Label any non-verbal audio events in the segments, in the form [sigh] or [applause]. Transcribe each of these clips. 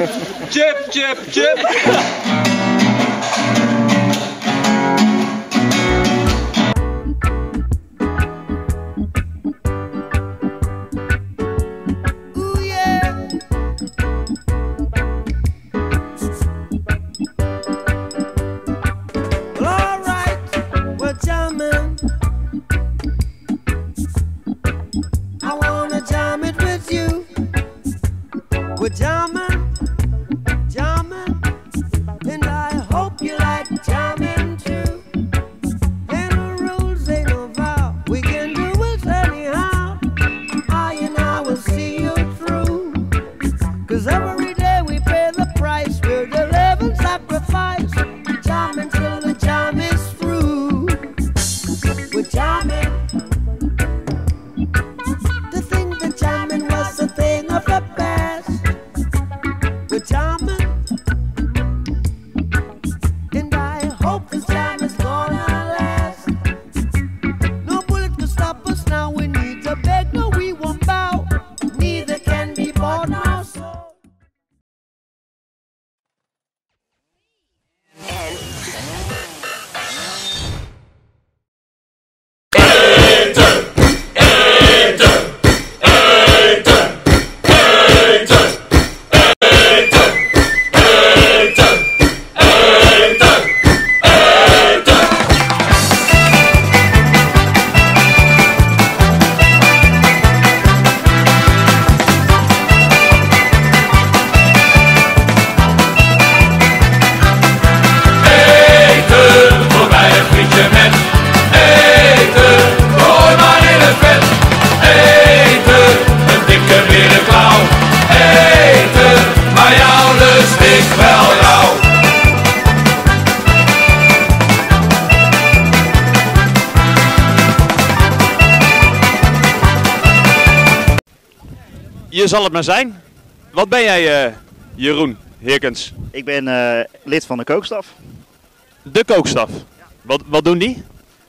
Chip, chip, chip. Je zal het maar zijn. Wat ben jij, eh, Jeroen Heerkens? Ik ben eh, lid van de kookstaf. De kookstaf. Wat, wat doen die?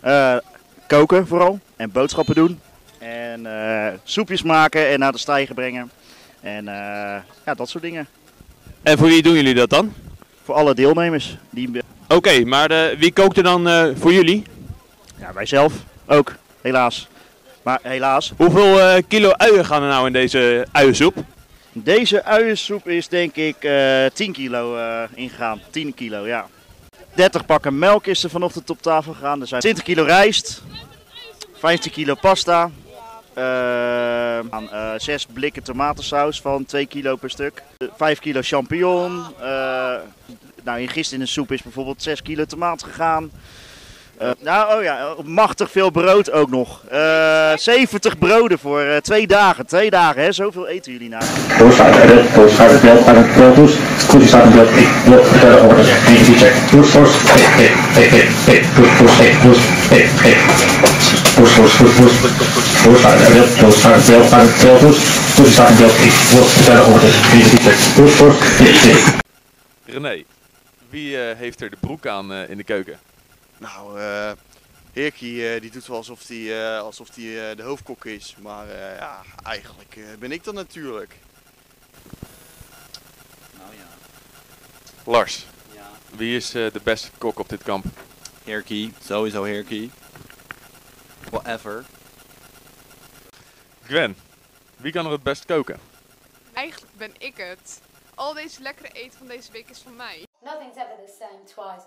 Eh, koken vooral en boodschappen doen. En soepjes maken en naar de stijgen brengen. En ja, dat soort dingen. En voor wie doen jullie dat dan? Voor alle deelnemers. Die, Oké, maar eh, wie kookt er dan voor jullie? ja, wij zelf ook, helaas. Maar helaas, Hoeveel eh, kilo uien gaan er nou in deze uiensoep? deze uiensoep is denk ik eh 10 kilo eh, ingegaan. 10 kilo, ja. 30 pakken melk is er vanochtend op tafel gegaan. Er zijn 20 kilo rijst, 15 kilo pasta, aan, eh, 6 blikken tomatensaus van 2 kilo per stuk, 5 kilo champignon. nou, in gisteren in de soep is bijvoorbeeld 6 kilo tomaat gegaan. Eh, nou, oh ja, machtig veel brood ook nog. Eh 70 broden voor eh, twee dagen. Twee dagen, hè? Zoveel eten jullie nou. René, wie heeft er de broek aan in de keuken? Nou, eh Heerkie eh, die doet wel alsof hij eh, alsof die, eh, de hoofdkok is. Maar eh, ja, eigenlijk eh, ben ik dat natuurlijk. Lars, wie is eh, de beste kok op dit kamp? Herkie, sowieso Herkie. Whatever. Gwen, wie kan er het best koken? Eigenlijk ben ik het. Al deze lekkere eten van deze week is van mij. Nothing's ever the same twice.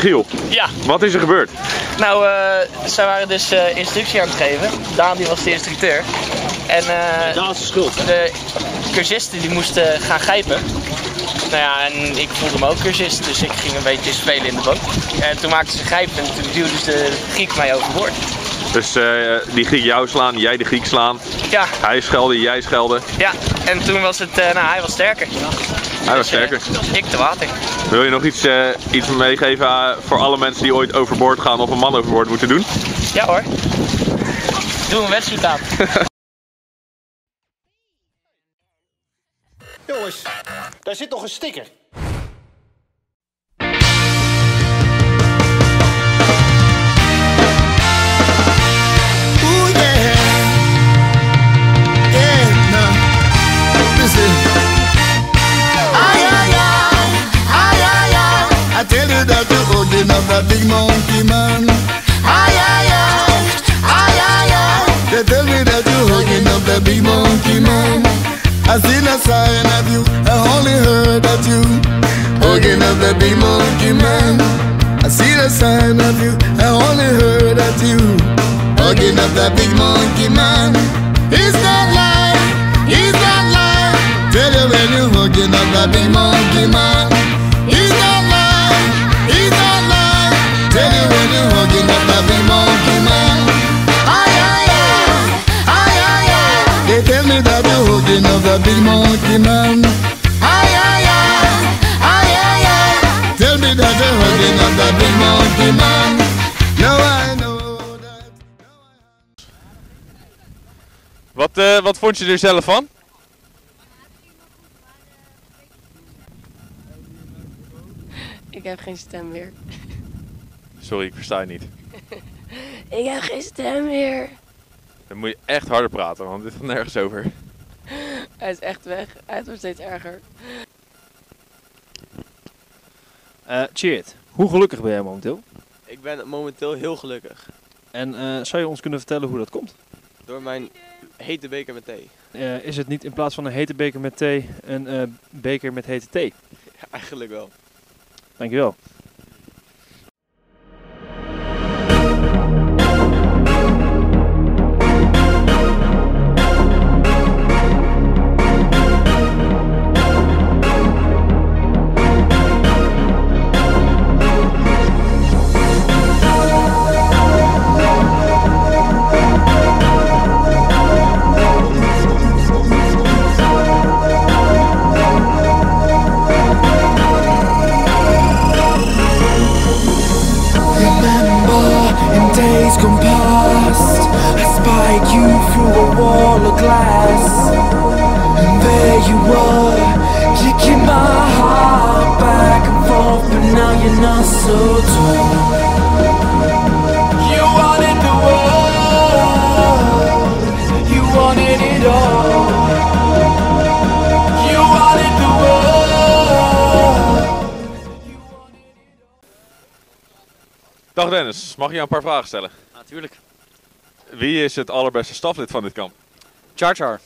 Giel, Ja, wat is er gebeurd? nou, eh zij waren dus eh, instructie aan het geven. Daan die was de instructeur. En eh Daan is de schuld. de cursisten die moesten gaan grijpen. Nou ja, en ik voelde me ook cursist, dus ik ging een beetje spelen in de boot. En toen maakten ze grijpen en toen duwde dus de Griek mij overboord. Dus eh, die Griek jou slaan, jij de Griek slaan. Ja, Hij schelde, jij schelde. ja. En toen was het, eh, nou, hij was sterker. Hij was sterker. Ik te water. Wil je nog iets, eh, iets meegeven voor alle mensen die ooit overboord gaan of een man overboord moeten doen? Ja hoor. Doe een wedstrijd aan. Jongens, daar zit nog een sticker. That you're holding up that big monkey man. Ay, ay, ay. Ay, ay, ay. They tell me that you're hugging up that big monkey man. I seen a sign of you, I only heard of you. Hugging up that big monkey man. I see the sign of you, I only heard of you. Hugging up that big monkey man. He's not lying, he's not lying. Tell you when you're hugging up that big monkey man. That big monkey man. Ay, ay, ay, ay, ay, ay. Tell me that you're that big monkey man. Now I know. Wat, eh, wat vond je er zelf van? Ik heb geen stem meer. Sorry, ik versta je niet. [laughs] Ik heb geen stem meer. Dan moet je echt harder praten, want dit gaat nergens over. Hij is echt weg. Hij wordt steeds erger. Eh Cheert, hoe gelukkig ben jij momenteel? Ik ben momenteel heel gelukkig. En eh, zou je ons kunnen vertellen hoe dat komt? Door mijn hete beker met thee. Eh, is het niet in plaats van een hete beker met thee een eh, beker met hete thee? Ja, [laughs] eigenlijk wel. Dankjewel. Dag Dennis, mag ik jou een paar vragen stellen? Natuurlijk. Wie is het allerbeste staflid van dit kamp? Char Char.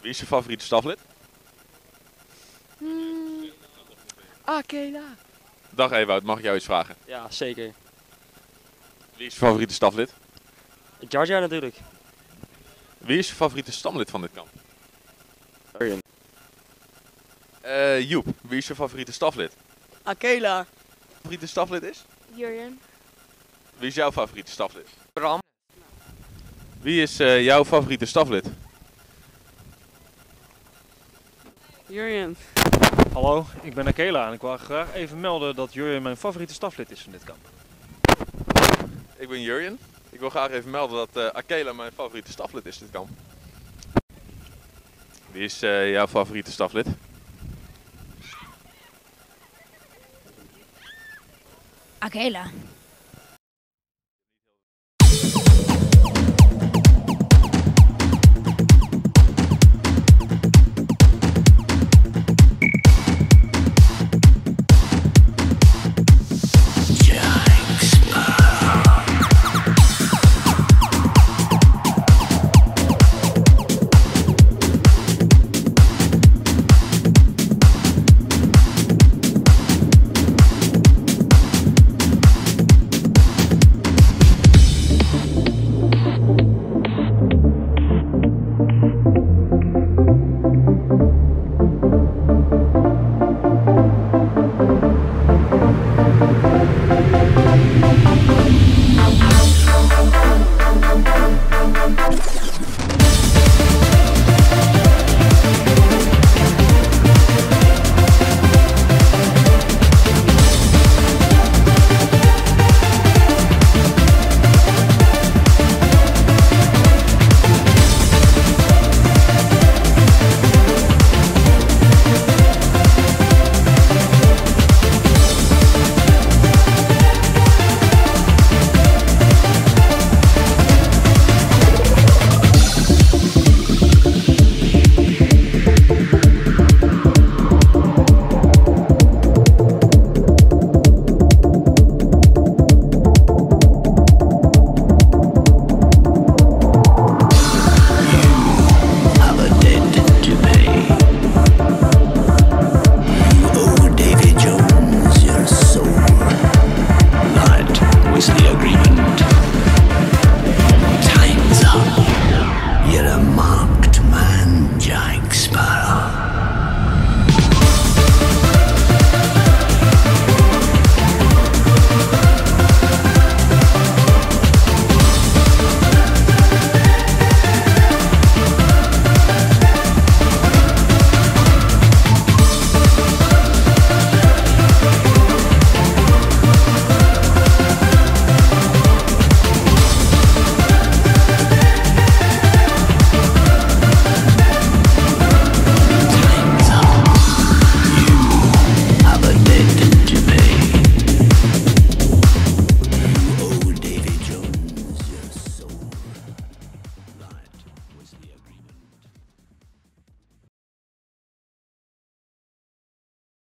Wie is je favoriete staflid? Akela. Dag Ewout, mag ik jou iets vragen? Ja, zeker. Wie is je favoriete staflid? Jar Jar natuurlijk. Wie is je favoriete stamlid van dit kamp? Arjen. Eh Joep, wie is je favoriete staflid? Akela. Favoriete staflid is? Jurjen. Wie is jouw favoriete staflid? Bram. Wie is eh, jouw favoriete staflid? Jurjen. Hallo, ik ben Akela en ik wil graag even melden dat Jurjen mijn favoriete staflid is van dit kamp. Ik ben Jurjen. Ik wil graag even melden dat eh, Akela mijn favoriete staflid is dit kamp. Wie is eh, jouw favoriete staflid? Akela.